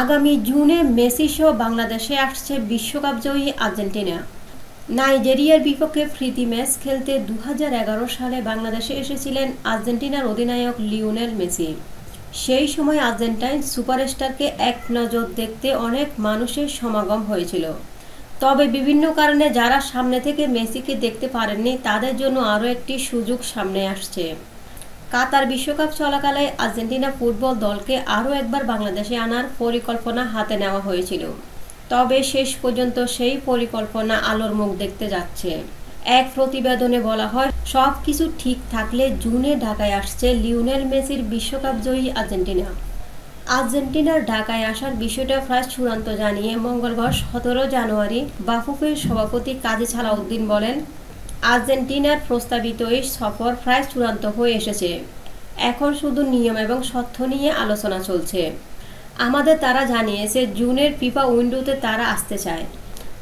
আগামী জুনে মেসি সহ বাংলাদেশে আসছে বিশ্বকাপ জয়ী আর্জেন্টিনা। নাইজেরিয়ার বিপক্ষে প্রীতি ম্যাচ খেলতে দু হাজার এগারো সালে বাংলাদেশে এসেছিলেন আর্জেন্টিনার অধিনায়ক লিওনেল মেসি। সেই সময় আর্জেন্টাইন সুপারস্টারকে এক নজর দেখতে অনেক মানুষের সমাগম হয়েছিল। তবে বিভিন্ন কারণে যারা সামনে থেকে মেসিকে দেখতে পারেননি, তাদের জন্য আরও একটি সুযোগ সামনে আসছে। কাতার বিশ্বকাপ চলাকালে আর্জেন্টিনা ফুটবল দলকে আরও একবার বাংলাদেশে আনার পরিকল্পনা হাতে নেওয়া হয়েছিল। তবে শেষ পর্যন্ত সেই পরিকল্পনা আলোর মুখ দেখতে যাচ্ছে। এক প্রতিবেদনে বলা হয়, সব কিছু ঠিক থাকলে জুনে ঢাকায় আসছে লিওনেল মেসির বিশ্বকাপ জয়ী আর্জেন্টিনা। আর্জেন্টিনার ঢাকায় আসার বিষয়টা প্রায় চূড়ান্ত জানিয়ে মঙ্গলবার সতেরো জানুয়ারি বাফুফের সভাপতি কাজী ছালাউদ্দিন বলেন আর্জেন্টিনার প্রস্তাবিত এই সফর প্রায় চূড়ান্ত হয়ে এসেছে। এখন শুধু নিয়ম এবং সত্য নিয়ে আলোচনা চলছে। আমাদের তারা জানিয়েছে, জুনের পিপা উইন্ডোতে তারা আসতে চায়।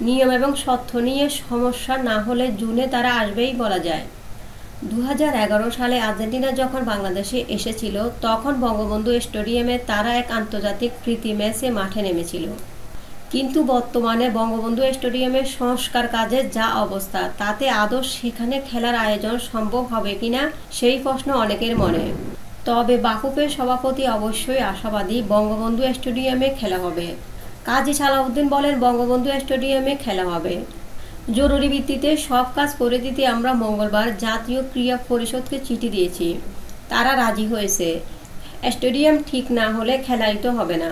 নিয়ম এবং সত্য নিয়ে সমস্যা না হলে জুনে তারা আসবেই বলা যায়। দু হাজার এগারো সালে আর্জেন্টিনা যখন বাংলাদেশে এসেছিল, তখন বঙ্গবন্ধু স্টেডিয়ামে তারা এক আন্তর্জাতিক প্রীতি ম্যাচে মাঠে নেমেছিল। কিন্তু বর্তমানে বঙ্গবন্ধু স্টেডিয়ামের সংস্কার কাজের যা অবস্থা, তাতে আদৌ সেখানে খেলার আয়োজন সম্ভব হবে কিনা সেই প্রশ্ন অনেকের মনে। তবে বাফুফের সভাপতি অবশ্যই আশাবাদী বঙ্গবন্ধু স্টেডিয়ামে খেলা হবে। কাজী সালাউদ্দিন বলেন, বঙ্গবন্ধু স্টেডিয়ামে খেলা হবে। জরুরি ভিত্তিতে সব কাজ করে দিতে আমরা মঙ্গলবার জাতীয় ক্রীড়া পরিষদকে চিঠি দিয়েছি। তারা রাজি হয়েছে। স্টেডিয়াম ঠিক না হলে খেলাই তো হবে না।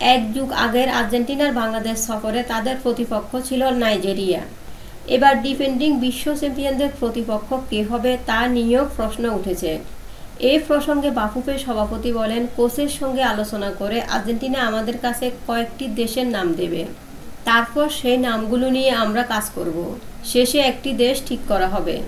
এক যুগ আগের আর্জেন্টিনার বাংলাদেশ সফরে তাদের প্রতিপক্ষ ছিল নাইজেরিয়া। এবার ডিফেন্ডিং বিশ্ব চ্যাম্পিয়নদের প্রতিপক্ষ কে হবে তা নিয়েও প্রশ্ন উঠেছে। এই প্রসঙ্গে বাফুফের সভাপতি বলেন, কোচের সঙ্গে আলোচনা করে আর্জেন্টিনা আমাদের কাছে কয়েকটি দেশের নাম দেবে। তারপর সেই নামগুলো নিয়ে আমরা কাজ করব। শেষে একটি দেশ ঠিক করা হবে।